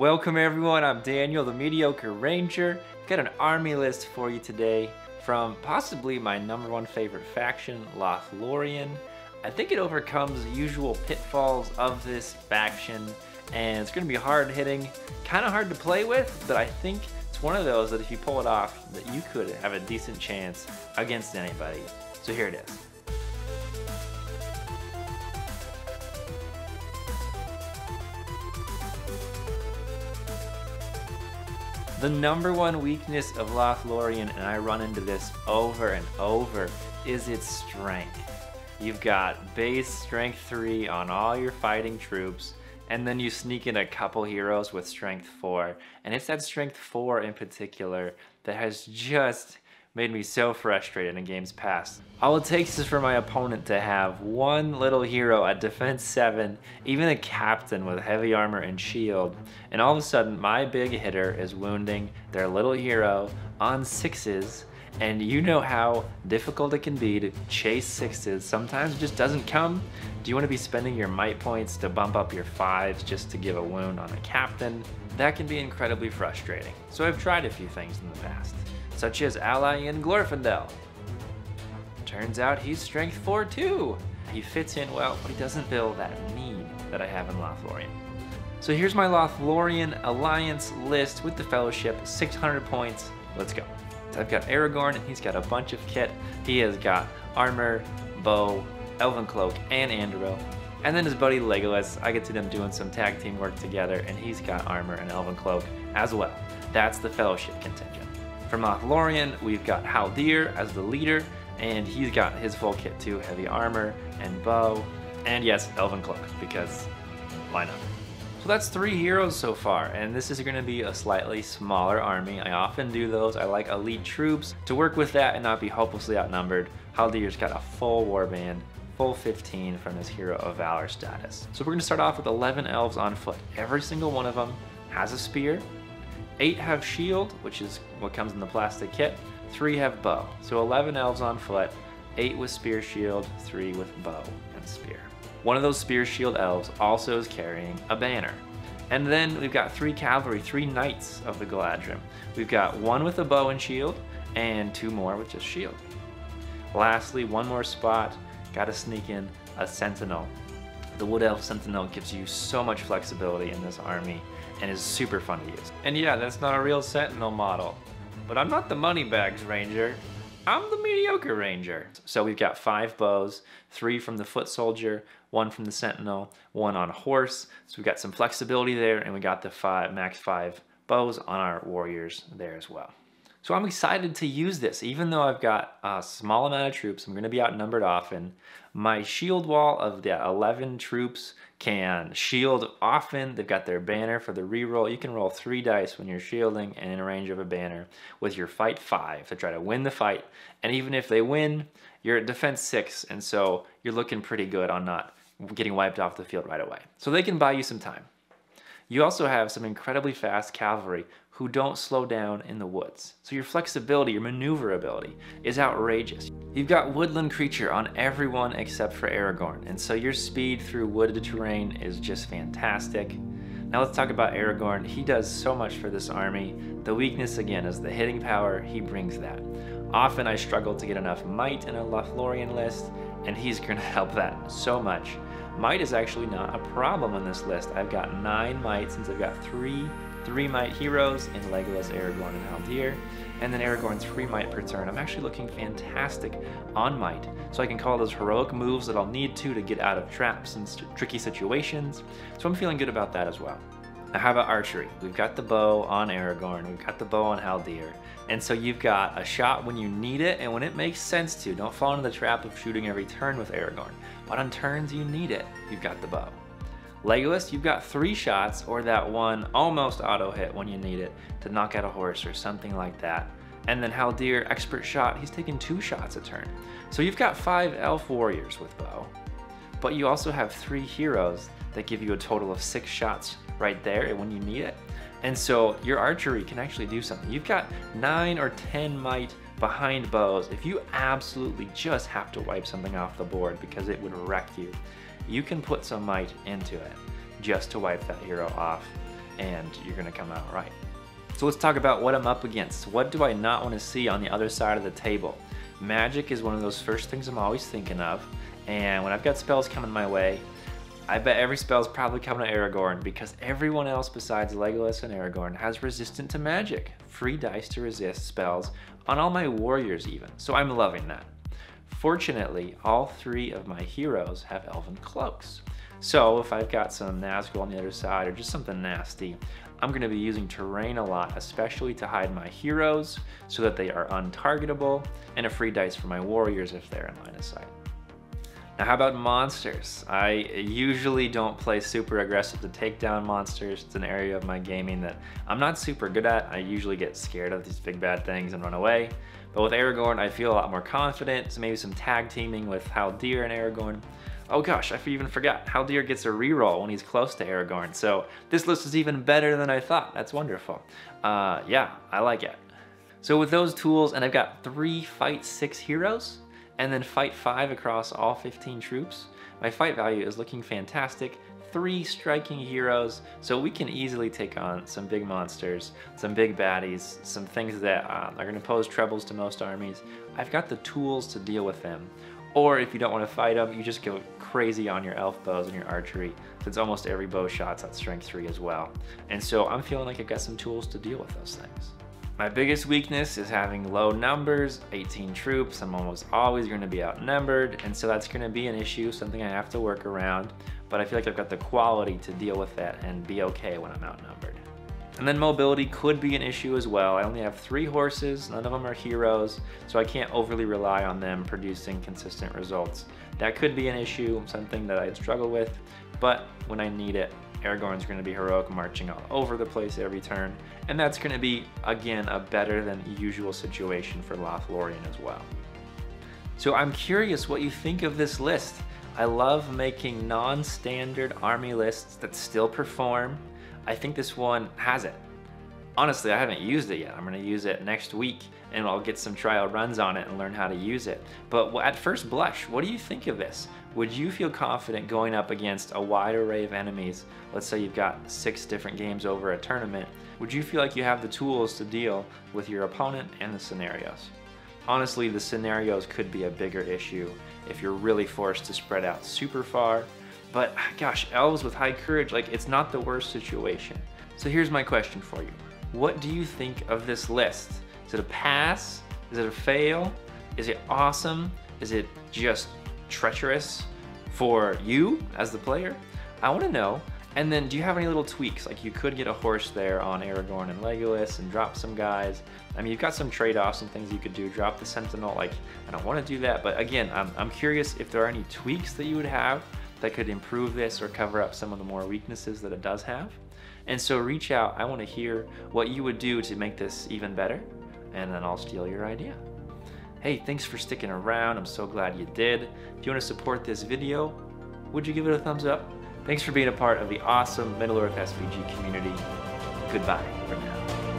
Welcome everyone, I'm Daniel, the Mediocre Ranger. Got an army list for you today from possibly my number one favorite faction, Lothlorien. I think it overcomes the usual pitfalls of this faction, and it's going to be hard hitting, kind of hard to play with, but I think it's one of those that if you pull it off, that you could have a decent chance against anybody. So here it is. The number one weakness of Lothlorien, and I run into this over and over, is its strength. You've got base strength 3 on all your fighting troops, and then you sneak in a couple heroes with strength 4. And it's that strength 4 in particular that has just made me so frustrated in games past. All it takes is for my opponent to have one little hero at defense 7, even a captain with heavy armor and shield, and all of a sudden my big hitter is wounding their little hero on 6s, and you know how difficult it can be to chase 6s. Sometimes it just doesn't come. Do you want to be spending your might points to bump up your 5s just to give a wound on a captain? That can be incredibly frustrating. So I've tried a few things in the past such as Ally in Glorfindel. Turns out he's strength 4 too. He fits in well, but he doesn't fill that need that I have in Lothlorien. So here's my Lothlorien Alliance list with the Fellowship, 600 points. Let's go. So I've got Aragorn, and he's got a bunch of kit. He has got armor, bow, elven cloak, and Anduril. And then his buddy Legolas, I get to them doing some tag team work together, and he's got armor and elven cloak as well. That's the Fellowship contingent. From Lothlorien, we've got Haldir as the leader, and he's got his full kit too, heavy armor and bow, and yes, Elven Cloak, because why not? So that's three heroes so far, and this is going to be a slightly smaller army. I often do those. I like elite troops to work with that and not be hopelessly outnumbered. Haldir's got a full warband, full 15 from his Hero of Valor status. So we're going to start off with 11 elves on foot. Every single one of them has a spear, Eight have shield, which is what comes in the plastic kit. Three have bow. So 11 elves on foot, eight with spear shield, three with bow and spear. One of those spear shield elves also is carrying a banner. And then we've got three cavalry, three knights of the Galadrim. We've got one with a bow and shield, and two more with just shield. Lastly, one more spot, gotta sneak in a sentinel. The Wood Elf Sentinel gives you so much flexibility in this army and is super fun to use. And yeah, that's not a real Sentinel model, but I'm not the Moneybags Ranger. I'm the mediocre ranger. So we've got five bows, three from the foot soldier, one from the sentinel, one on a horse. So we've got some flexibility there and we got the five, max five bows on our warriors there as well. So I'm excited to use this. Even though I've got a small amount of troops, I'm going to be outnumbered often. My shield wall of the 11 troops can shield often. They've got their banner for the reroll. You can roll three dice when you're shielding and in range of a banner with your fight five to try to win the fight. And even if they win, you're at defense six, and so you're looking pretty good on not getting wiped off the field right away. So they can buy you some time. You also have some incredibly fast cavalry who don't slow down in the woods. So your flexibility, your maneuverability is outrageous. You've got woodland creature on everyone except for Aragorn, and so your speed through wooded terrain is just fantastic. Now let's talk about Aragorn. He does so much for this army. The weakness again is the hitting power, he brings that. Often I struggle to get enough might in a Lothlorien list, and he's gonna help that so much. Might is actually not a problem on this list. I've got nine might since I've got three three might heroes in Legolas, Aragorn, and Haldir, and then Aragorn's free might per turn. I'm actually looking fantastic on might, so I can call those heroic moves that I'll need to to get out of traps and tricky situations. So I'm feeling good about that as well. Now how about archery? We've got the bow on Aragorn, we've got the bow on Haldir, and so you've got a shot when you need it and when it makes sense to. Don't fall into the trap of shooting every turn with Aragorn, but on turns you need it, you've got the bow. Legolas, you've got three shots or that one almost auto hit when you need it to knock out a horse or something like that. And then Haldir, expert shot, he's taking two shots a turn. So you've got five elf warriors with bow, but you also have three heroes that give you a total of six shots right there when you need it. And so your archery can actually do something. You've got nine or 10 might behind bows. If you absolutely just have to wipe something off the board because it would wreck you, you can put some might into it just to wipe that hero off. and you're gonna come out right. So let's talk about what I'm up against. What do I not want to see on the other side of the table? Magic is one of those first things I'm always thinking of, and when I've got spells coming my way, I bet every spell is probably coming to Aragorn because everyone else besides Legolas and Aragorn has resistant to magic. Free dice to resist spells on all my warriors even, so I'm loving that. Fortunately, all three of my heroes have elven cloaks. So if I've got some Nazgul on the other side or just something nasty, I'm going to be using terrain a lot, especially to hide my heroes so that they are untargetable, and a free dice for my warriors if they're in line of sight. Now how about monsters? I usually don't play super aggressive to take down monsters. It's an area of my gaming that I'm not super good at. I usually get scared of these big bad things and run away. But with Aragorn, I feel a lot more confident. So maybe some tag teaming with Haldir and Aragorn. Oh gosh, I even forgot. Haldir gets a reroll when he's close to Aragorn. So this list is even better than I thought. That's wonderful. Uh, yeah, I like it. So with those tools, and I've got three fight six heroes, and then fight 5 across all 15 troops. My fight value is looking fantastic, three striking heroes, so we can easily take on some big monsters, some big baddies, some things that uh, are going to pose troubles to most armies. I've got the tools to deal with them. Or if you don't want to fight them, you just go crazy on your elf bows and your archery, since almost every bow shot's at strength 3 as well. And so I'm feeling like I've got some tools to deal with those things. My biggest weakness is having low numbers, 18 troops. I'm almost always going to be outnumbered, and so that's going to be an issue, something I have to work around. But I feel like I've got the quality to deal with that and be okay when I'm outnumbered. And then mobility could be an issue as well. I only have three horses, none of them are heroes, so I can't overly rely on them producing consistent results. That could be an issue, something that I'd struggle with, but when I need it, Aragorn's going to be heroic marching all over the place every turn, and that's going to be, again, a better than usual situation for Lothlorien as well. So I'm curious what you think of this list. I love making non-standard army lists that still perform. I think this one has it. Honestly, I haven't used it yet. I'm going to use it next week and I'll get some trial runs on it and learn how to use it. But at first blush, what do you think of this? Would you feel confident going up against a wide array of enemies? Let's say you've got six different games over a tournament. Would you feel like you have the tools to deal with your opponent and the scenarios? Honestly, the scenarios could be a bigger issue if you're really forced to spread out super far. But gosh, elves with high courage, like it's not the worst situation. So here's my question for you. What do you think of this list? Is it a pass? Is it a fail? Is it awesome? Is it just treacherous for you as the player? I want to know. And then do you have any little tweaks? Like you could get a horse there on Aragorn and Legolas and drop some guys. I mean, you've got some trade-offs and things you could do. Drop the Sentinel, like I don't want to do that. But again, I'm, I'm curious if there are any tweaks that you would have that could improve this or cover up some of the more weaknesses that it does have. And so reach out. I want to hear what you would do to make this even better and then I'll steal your idea. Hey, thanks for sticking around. I'm so glad you did. If you want to support this video, would you give it a thumbs up? Thanks for being a part of the awesome Middle-earth SBG community. Goodbye for now.